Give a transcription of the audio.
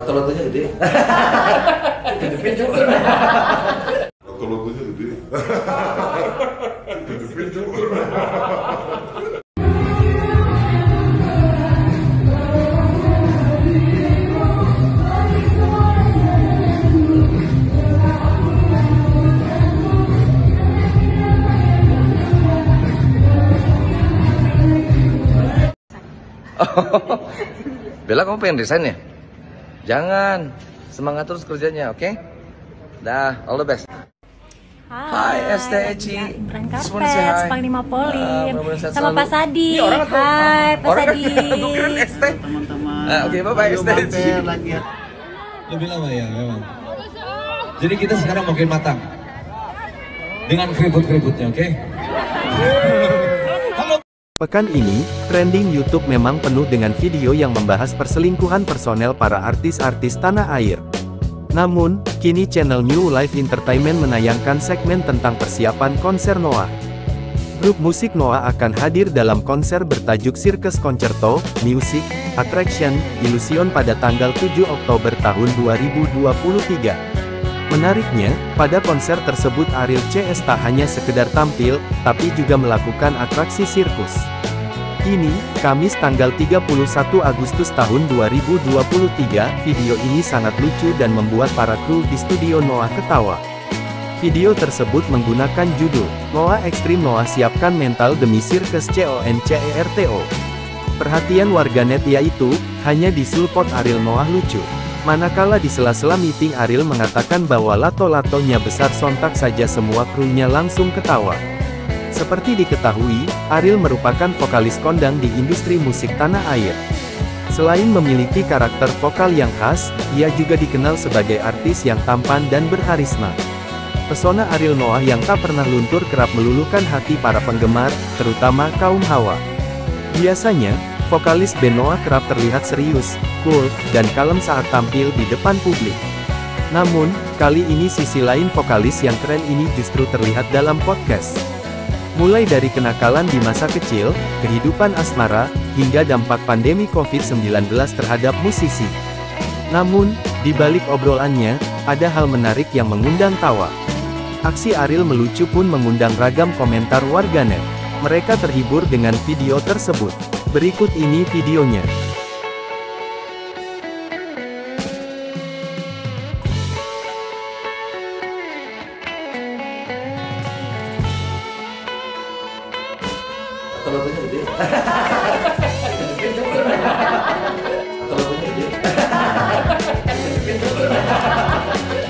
Rata-ratanya gede. Hidupin juga. Rata-ratanya gede. Hidupin juga. Bella kamu pengen resign ya? Jangan. Semangat terus kerjanya, oke? Dah, all the best. Hai, Este Eci. Ya, say Karpet, hi. Panglima mudah-mudahan sehat sama. Pak Sadi. Orang Hai, Pak Orang- Sadi. Keren Este. teman-teman. Ah, oke, bye-bye, mampir tune. lagi ya. Lebih lama ya memang. Jadi kita sekarang makin matang. Dengan keriput-keriputnya, oke? Pekan ini, trending YouTube memang penuh dengan video yang membahas perselingkuhan personel para artis-artis tanah air. Namun, kini channel New Life Entertainment menayangkan segmen tentang persiapan konser Noah. Grup musik Noah akan hadir dalam konser bertajuk Circus Concerto, Music, Attraction, Illusion pada tanggal 7 Oktober tahun 2023. Menariknya, pada konser tersebut Ariel CS tak hanya sekedar tampil, tapi juga melakukan atraksi sirkus. Kini, Kamis tanggal 31 Agustus tahun 2023, video ini sangat lucu dan membuat para kru di studio Noah ketawa. Video tersebut menggunakan judul, Noah Extreme Noah siapkan mental demi sirkus CONCERTO. Perhatian warganet yaitu, hanya di sulpot Ariel Noah lucu. Manakala di sela-sela meeting Ariel mengatakan bahwa lato-latonya besar sontak saja semua krunya langsung ketawa. Seperti diketahui, Ariel merupakan vokalis kondang di industri musik tanah air. Selain memiliki karakter vokal yang khas, ia juga dikenal sebagai artis yang tampan dan berharisma. Pesona Ariel Noah yang tak pernah luntur kerap meluluhkan hati para penggemar, terutama kaum hawa. Biasanya, vokalis band Noah kerap terlihat serius, cool, dan kalem saat tampil di depan publik. Namun, kali ini sisi lain vokalis yang keren ini justru terlihat dalam podcast. Mulai dari kenakalan di masa kecil, kehidupan asmara, hingga dampak pandemi COVID-19 terhadap musisi. Namun, di balik obrolannya, ada hal menarik yang mengundang tawa. Aksi Ariel melucu pun mengundang ragam komentar warganet. Mereka terhibur dengan video tersebut. Berikut ini videonya. 거라고 했는데요.